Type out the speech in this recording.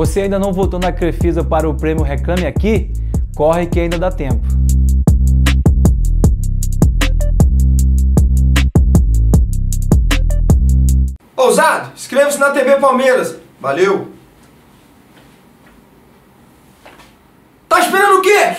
Você ainda não votou na Crefisa para o prêmio Reclame Aqui? Corre que ainda dá tempo. Ousado, inscreva-se na TV Palmeiras. Valeu! Tá esperando o quê?